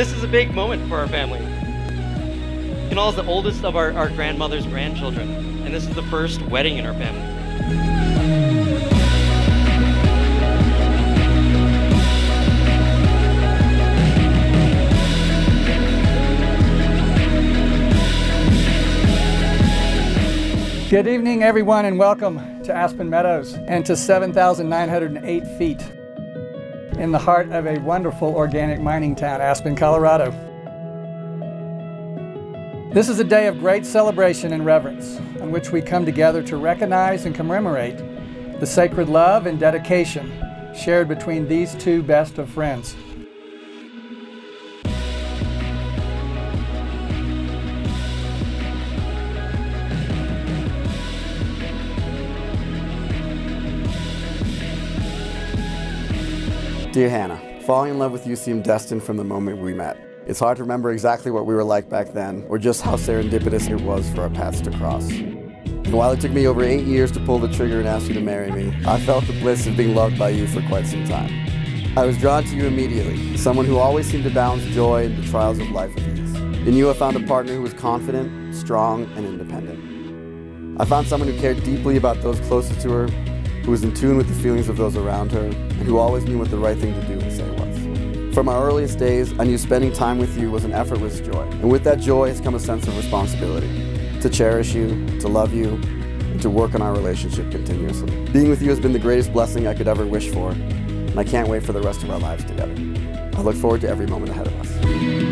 This is a big moment for our family. Kunal is the oldest of our, our grandmother's grandchildren, and this is the first wedding in our family. Good evening, everyone, and welcome to Aspen Meadows and to 7,908 feet in the heart of a wonderful organic mining town, Aspen, Colorado. This is a day of great celebration and reverence on which we come together to recognize and commemorate the sacred love and dedication shared between these two best of friends. Dear Hannah, falling in love with you seemed destined from the moment we met. It's hard to remember exactly what we were like back then, or just how serendipitous it was for our paths to cross. And while it took me over eight years to pull the trigger and ask you to marry me, I felt the bliss of being loved by you for quite some time. I was drawn to you immediately, someone who always seemed to balance joy and the trials of life with ease. In you, I found a partner who was confident, strong, and independent. I found someone who cared deeply about those closest to her, who was in tune with the feelings of those around her, and who always knew what the right thing to do and say was. From our earliest days, I knew spending time with you was an effortless joy. And with that joy has come a sense of responsibility to cherish you, to love you, and to work on our relationship continuously. Being with you has been the greatest blessing I could ever wish for, and I can't wait for the rest of our lives together. I look forward to every moment ahead of us.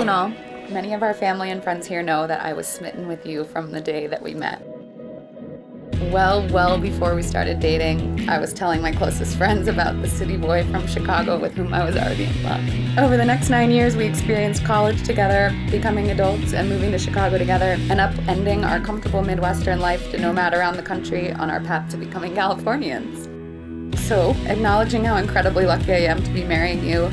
Kunal, many of our family and friends here know that I was smitten with you from the day that we met. Well, well before we started dating, I was telling my closest friends about the city boy from Chicago with whom I was already in love. Over the next nine years, we experienced college together, becoming adults, and moving to Chicago together, and upending our comfortable Midwestern life to nomad around the country on our path to becoming Californians. So, acknowledging how incredibly lucky I am to be marrying you,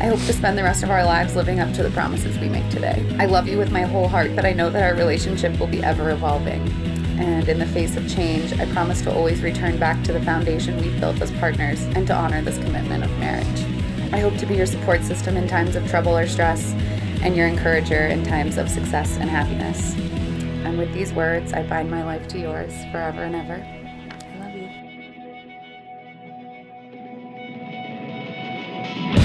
I hope to spend the rest of our lives living up to the promises we make today. I love you with my whole heart, but I know that our relationship will be ever evolving. And in the face of change, I promise to always return back to the foundation we've built as partners and to honor this commitment of marriage. I hope to be your support system in times of trouble or stress and your encourager in times of success and happiness. And with these words, I bind my life to yours forever and ever. I love you.